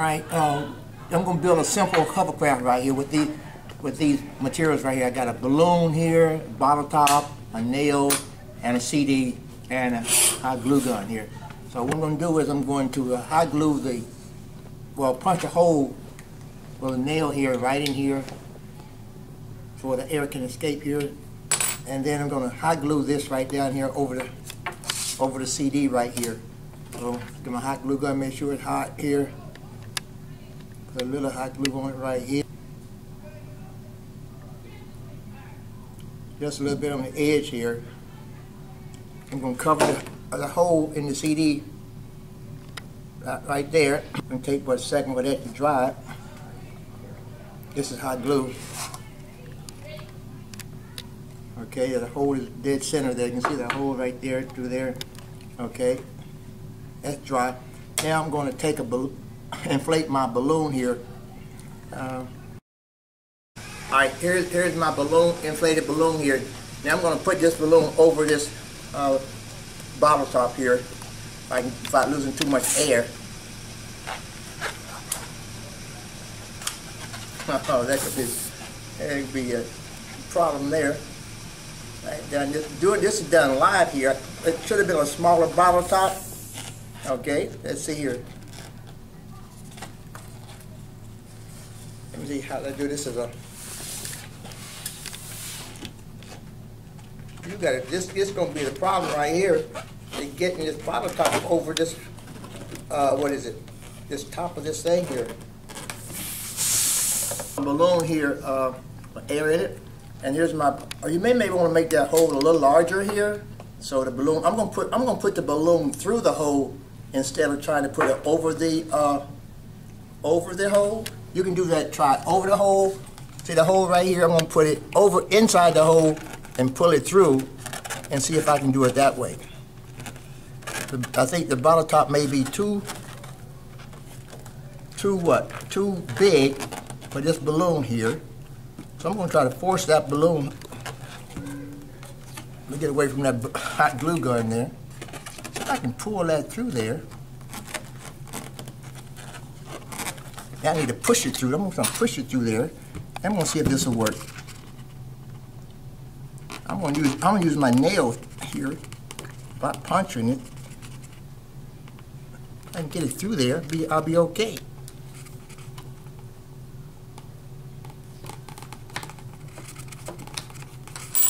All right, um, I'm gonna build a simple hovercraft right here with these with these materials right here. I got a balloon here, bottle top, a nail, and a CD, and a hot glue gun here. So what I'm gonna do is I'm going to uh, hot glue the, well, punch a hole with a nail here, right in here, so the air can escape here. And then I'm gonna hot glue this right down here over the, over the CD right here. So get my hot glue gun, make sure it's hot here. A little hot glue on it right here. Just a little bit on the edge here. I'm going to cover the, uh, the hole in the CD right, there. And take about a second for that to dry. This is hot glue. Okay, the hole is dead center there. You can see the hole right there through there. Okay, that's dry. Now I'm going to take a inflate my balloon here. Uh, all right, here's, here's my balloon, inflated balloon here. Now I'm going to put this balloon over this uh, bottle top here if I, without losing too much air. Oh, that could be, that be a problem there. Right, done this, doing this is done live here. It should have been a smaller bottle top. Okay, let's see here. Let me see how to do this as a. You got it. This this gonna be the problem right here. Is getting this bottle top over this. Uh, what is it? This top of this thing here. Balloon here, uh, air in it, and here's my. Or you may maybe want to make that hole a little larger here. So the balloon, I'm gonna put I'm gonna put the balloon through the hole instead of trying to put it over the uh, over the hole. You can do that, try over the hole. See the hole right here, I'm gonna put it over inside the hole and pull it through and see if I can do it that way. I think the bottle top may be too, too what? Too big for this balloon here. So I'm gonna try to force that balloon. Let me get away from that hot glue gun there. See if I can pull that through there. I need to push it through. I'm going to push it through there. I'm going to see if this will work. I'm going to use I'm going to use my nail here, by punching it. If I can get it through there, be I'll be okay.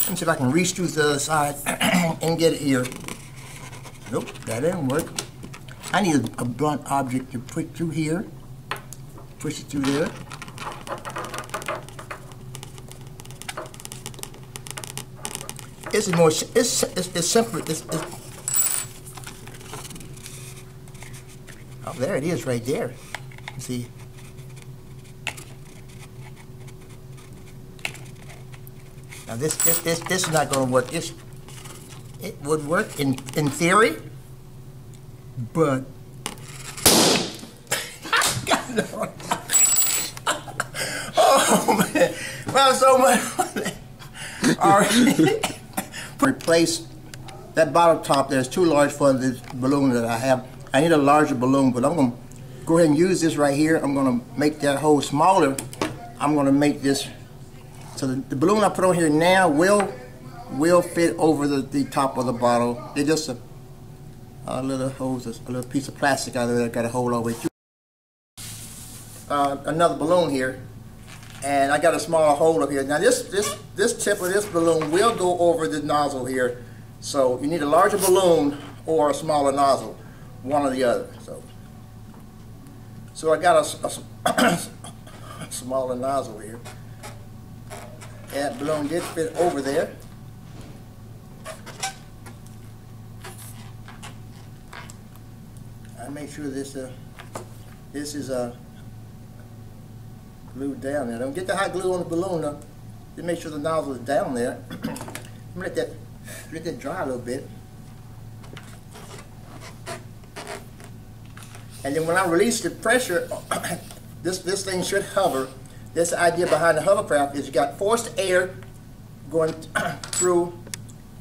Let me see if I can reach through the other side and get it here. Nope, that didn't work. I need a blunt object to put through here push it through there. It's more, it's, it's, it's simpler, it's, it's, oh, there it is right there. See? Now this, this, this, this is not going to work. This, it would work in, in theory, but oh man, well, so much. All right. Replace that bottle top there is too large for this balloon that I have. I need a larger balloon, but I'm going to go ahead and use this right here. I'm going to make that hole smaller. I'm going to make this, so the, the balloon I put on here now will will fit over the, the top of the bottle. It's just a, a little hose, a little piece of plastic out of there that got a hole all over it. Uh, another balloon here and I got a small hole up here. Now this, this, this tip of this balloon will go over the nozzle here. So you need a larger balloon or a smaller nozzle, one or the other. So, so I got a, a, smaller nozzle here. That balloon did fit over there. I make sure this uh, this is a glued down there. Don't get the hot glue on the balloon though. Just make sure the nozzle is down there. let that let that dry a little bit. And then when I release the pressure, this this thing should hover. This idea behind the hovercraft is you got forced air going through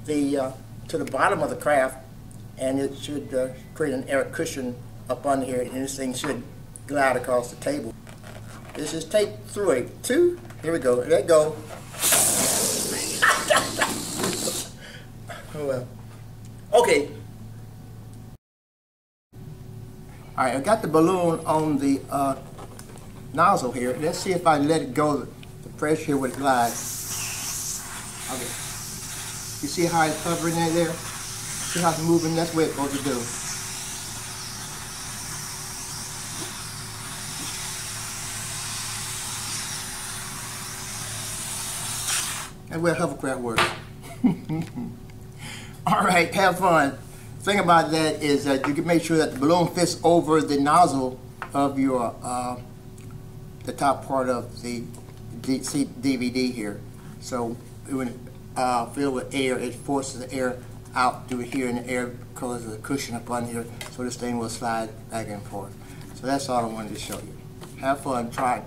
the uh, to the bottom of the craft, and it should uh, create an air cushion up under here, and this thing should glide across the table. This is tape it. Two. Here we go. You go. oh well. Okay. All right, I got the balloon on the uh, nozzle here. Let's see if I let it go. The pressure would glide. Okay. You see how it's hovering in there? See how it's moving? That's what it's supposed to do. That's where hovercraft works. All right, have fun. Thing about that is that you can make sure that the balloon fits over the nozzle of your uh, the top part of the DVD here. So when uh, filled with air, it forces the air out through here, and the air causes a cushion up on here, so this thing will slide back and forth. So that's all I wanted to show you. Have fun. Try it.